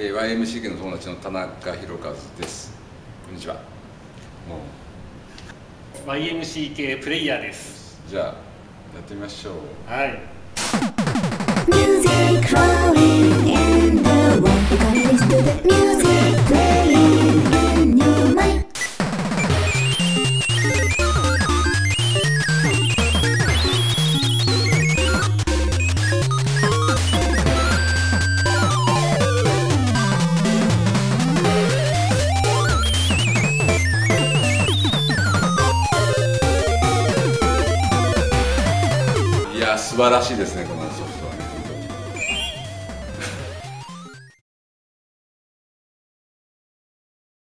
YMCK の友達の田中宏和です。こんにちは。もう。YMCK プレイヤーです。じゃあやってみましょう。はいや素晴らしいですねこのソフトはね。